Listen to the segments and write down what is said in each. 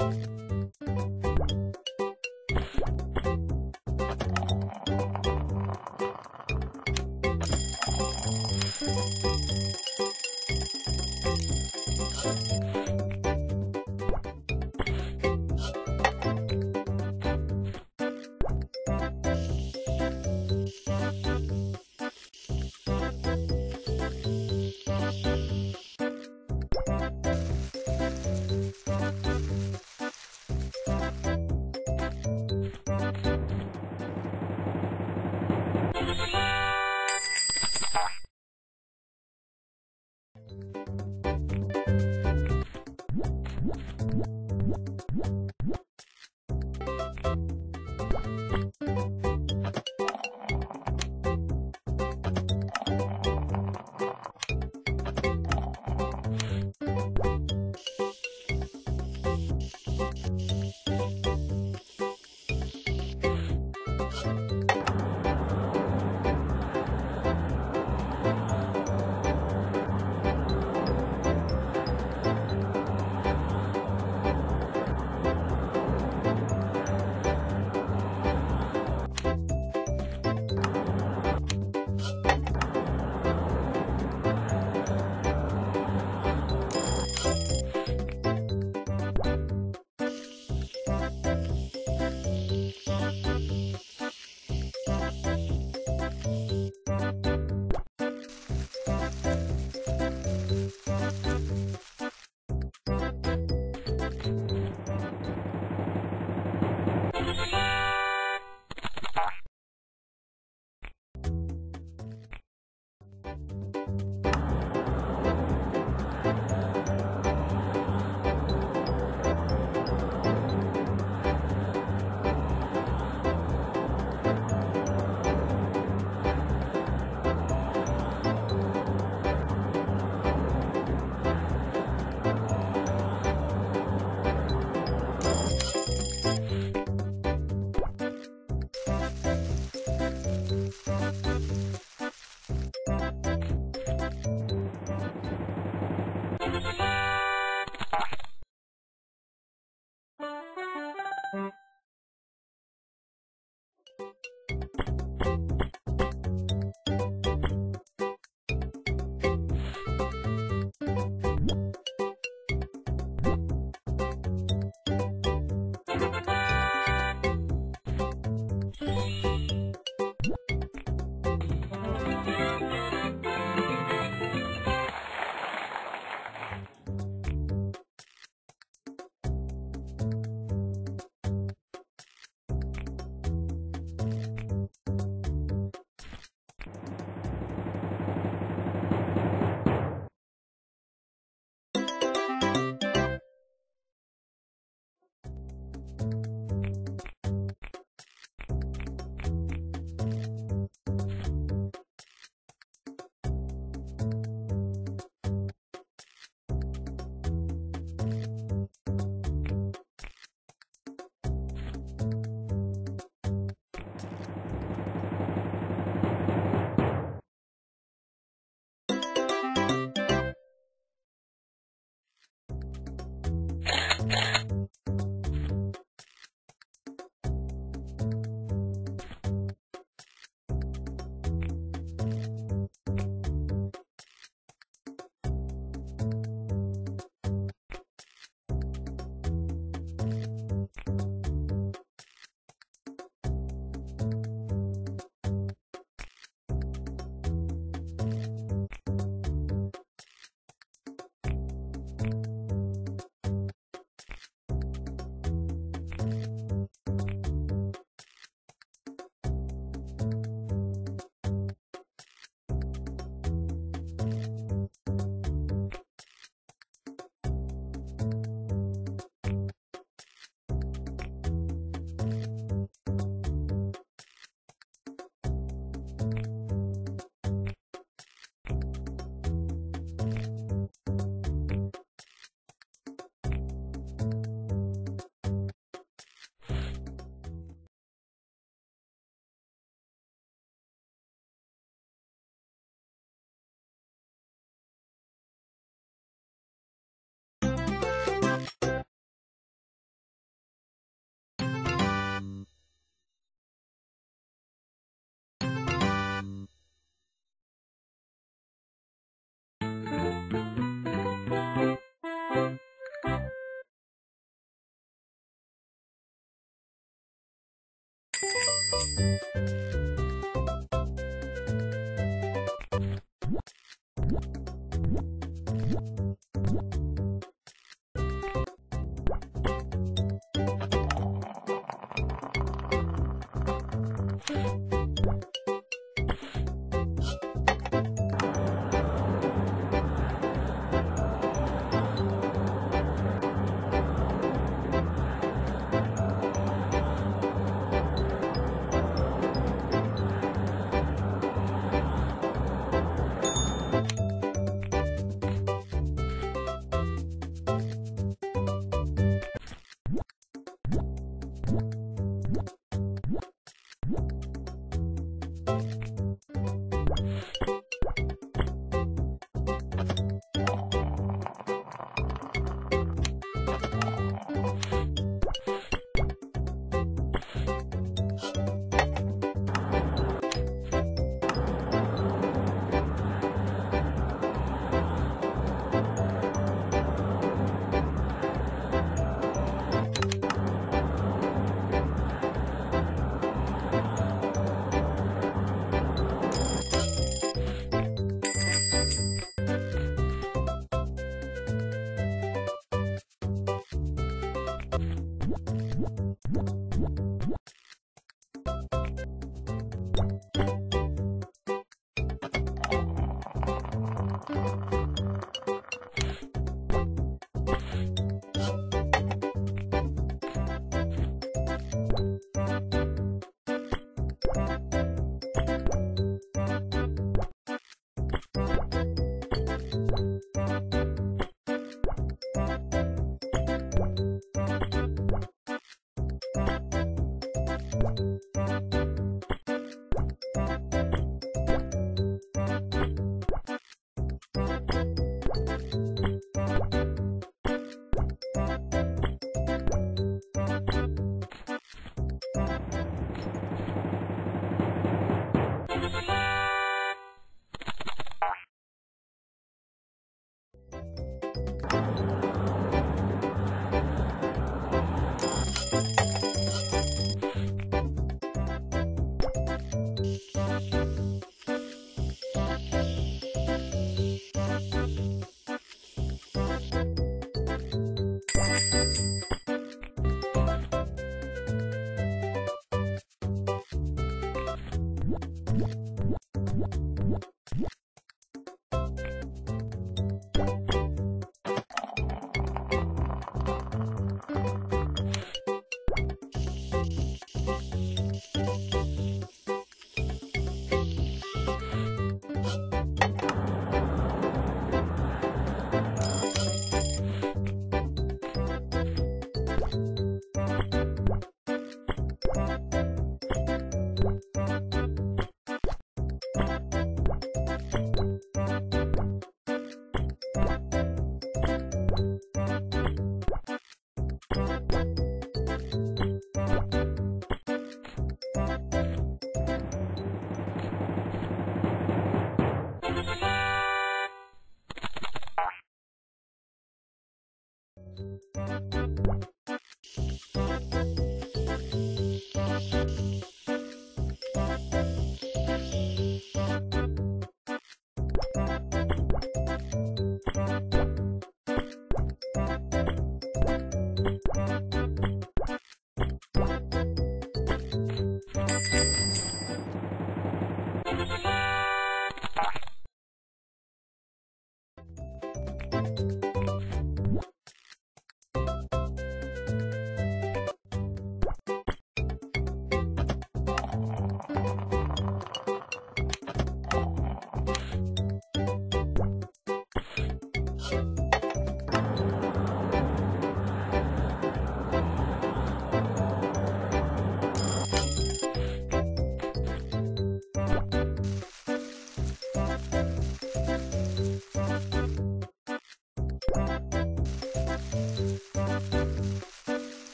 you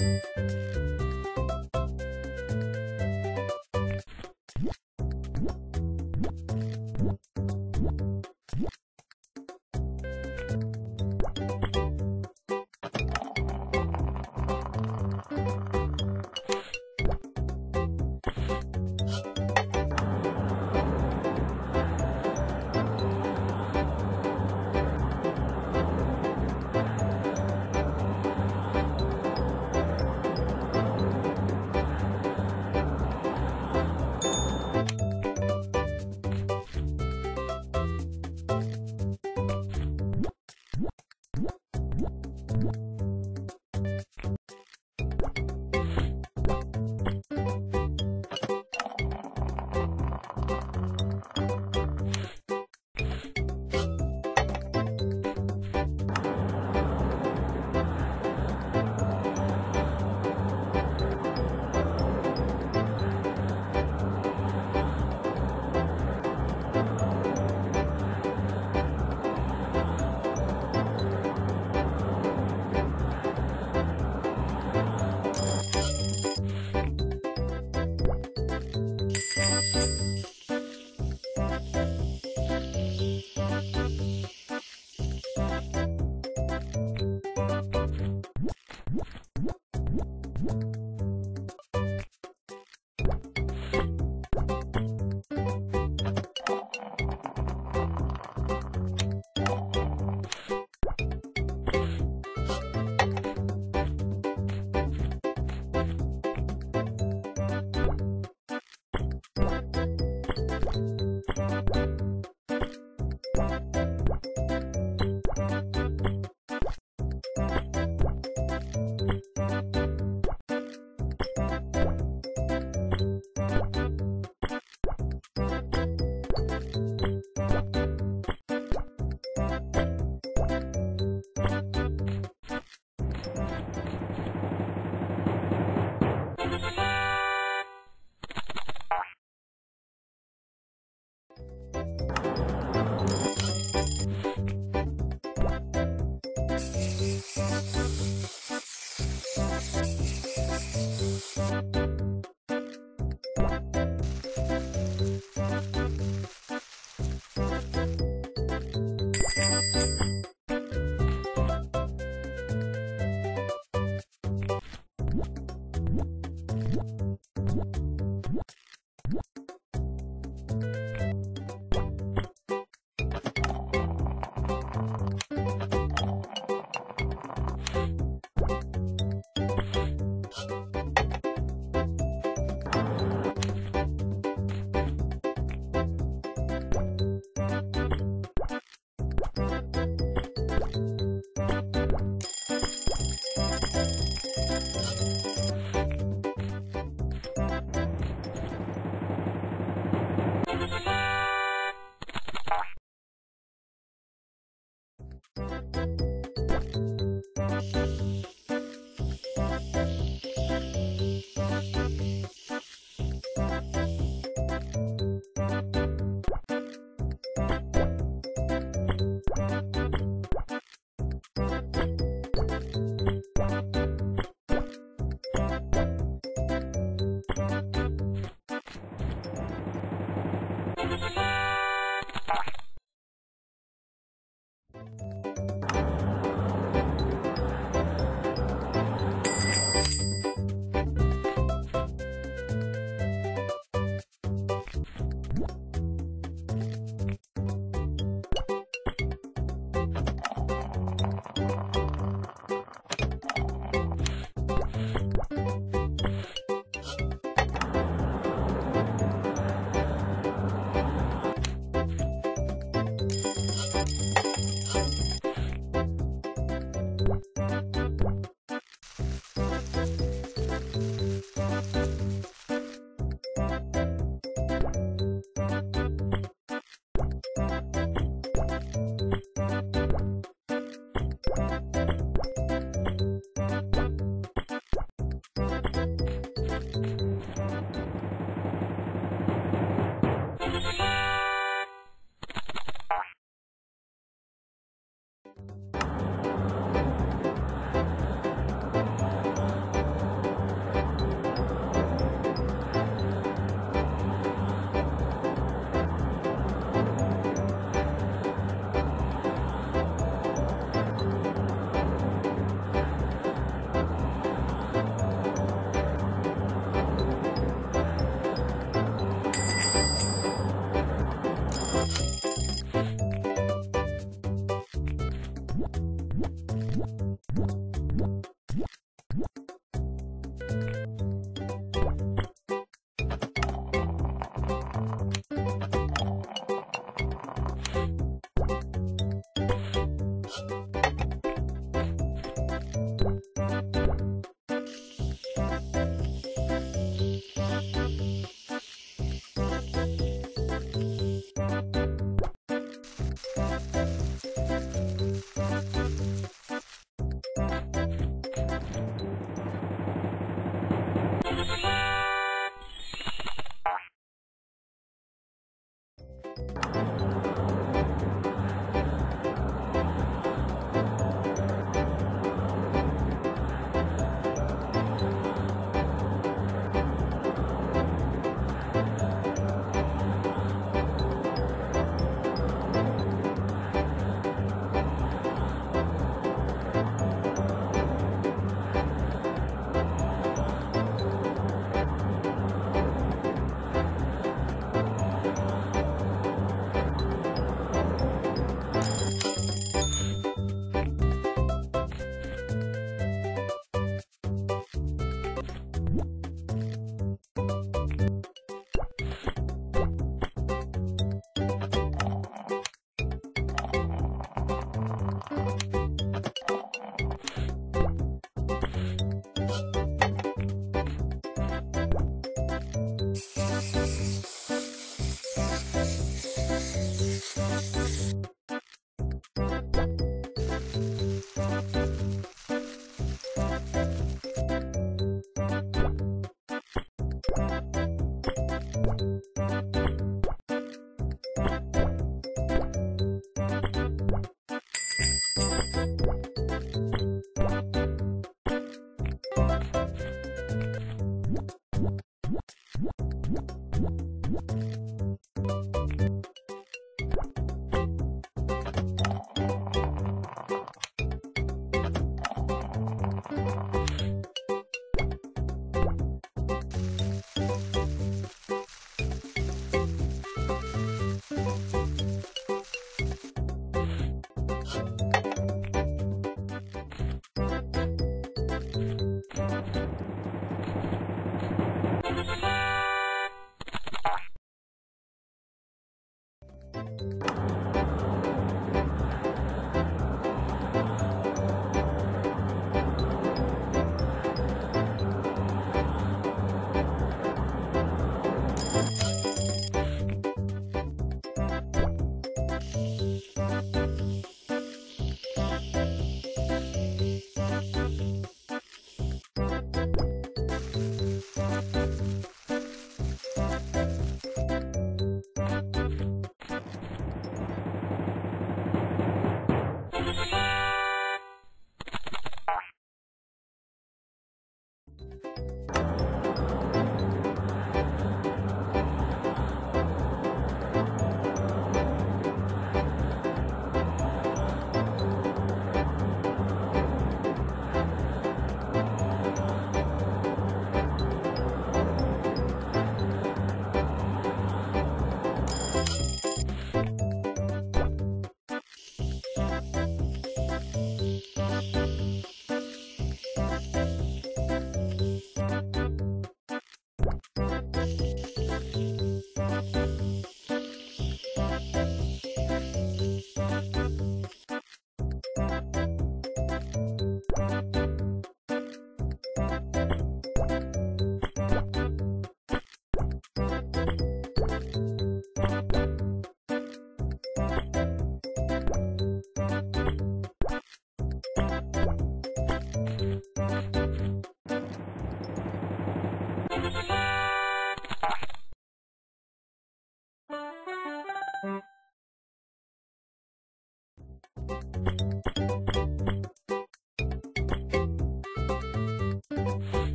あ!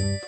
you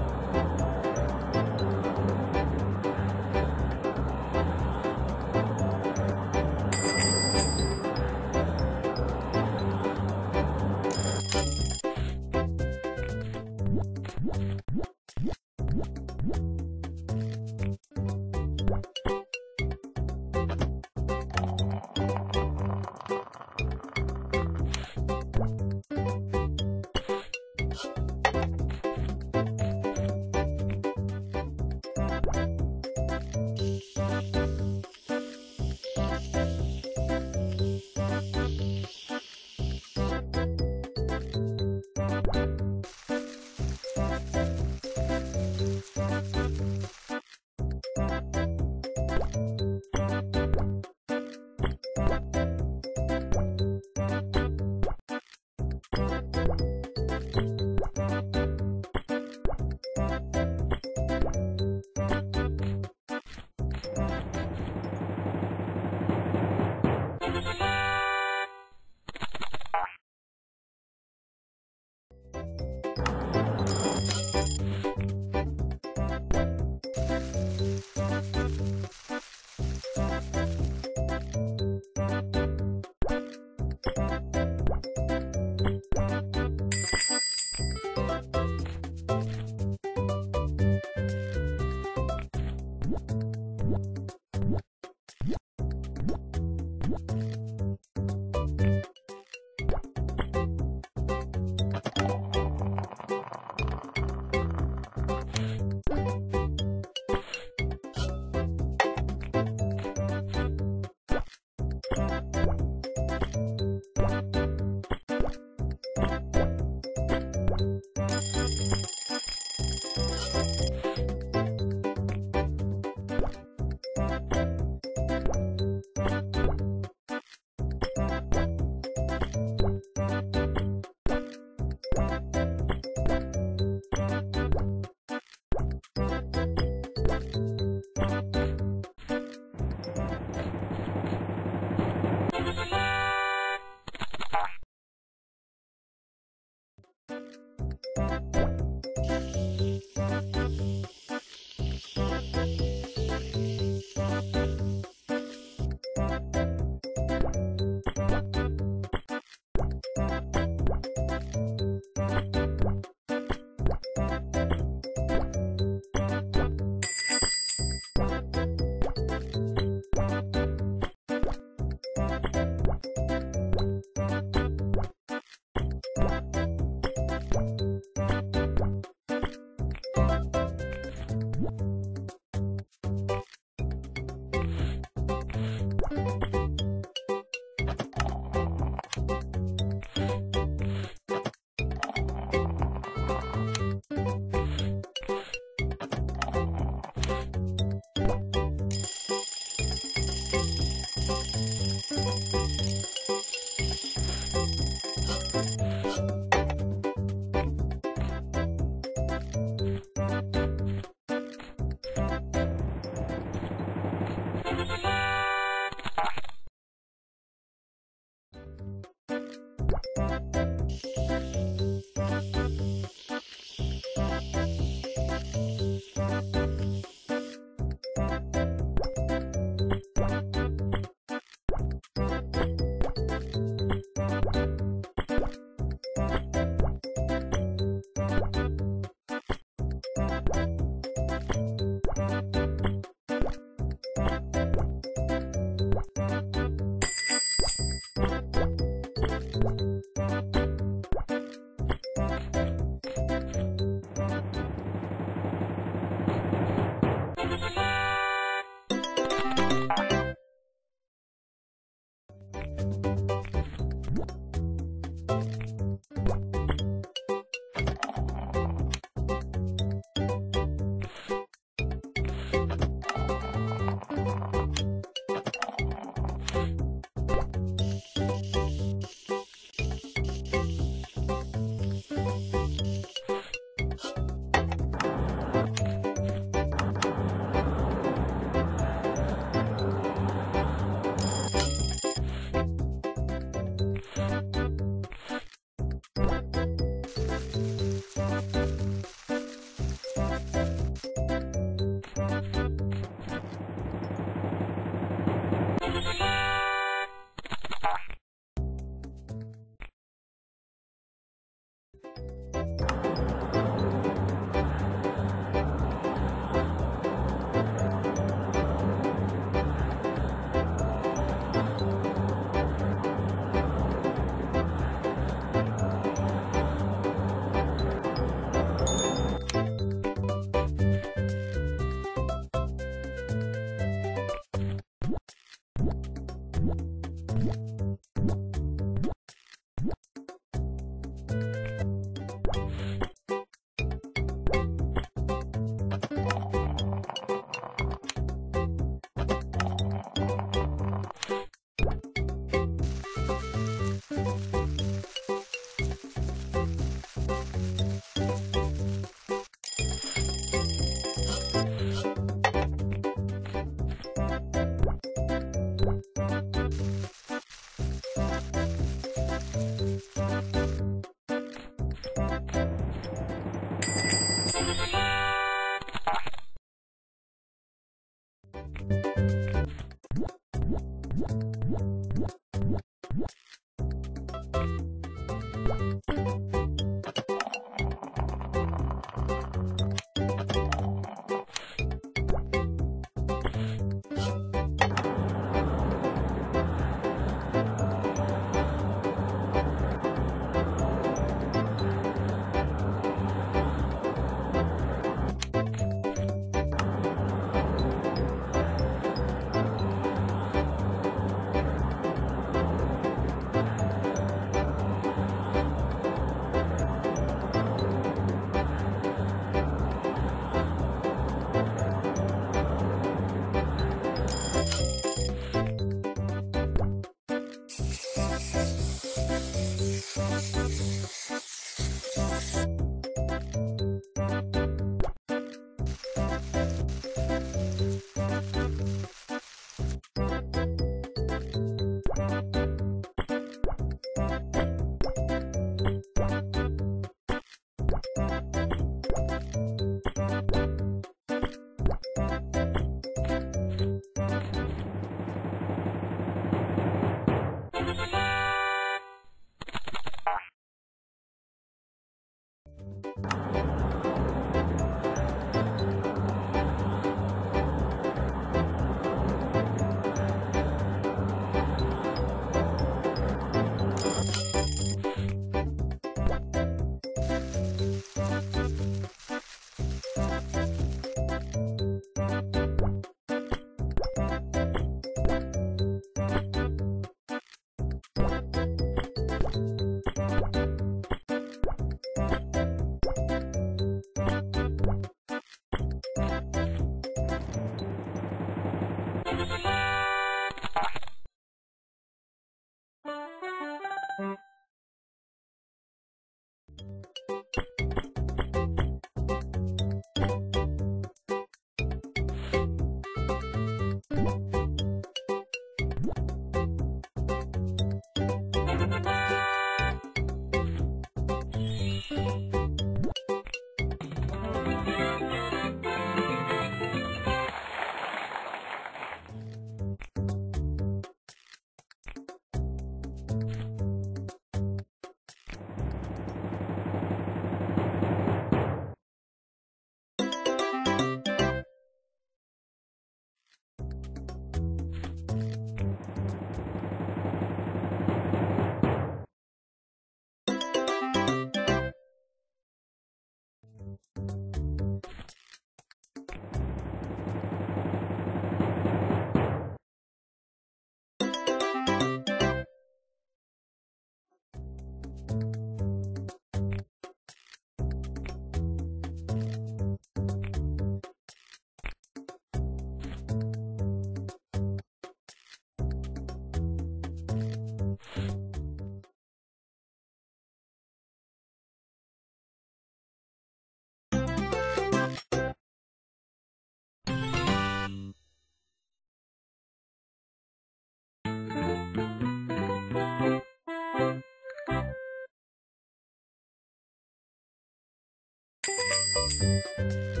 あ。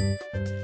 うん。